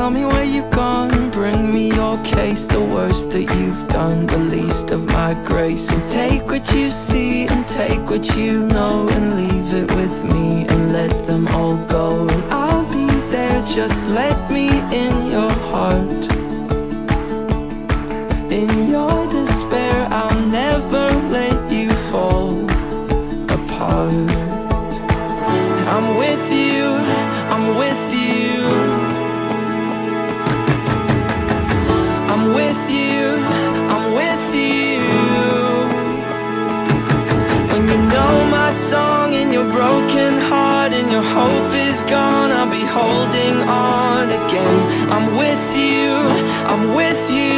Tell me where you've gone, bring me your case The worst that you've done, the least of my grace. And take what you see and take what you know And leave it with me and let them all go. And I'll be there, just let me in your heart. In your despair, I'll never let you fall apart broken heart And your hope is gone, I'll be holding on again. I'm with you, I'm with you,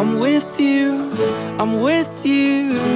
I'm with you, I'm with you.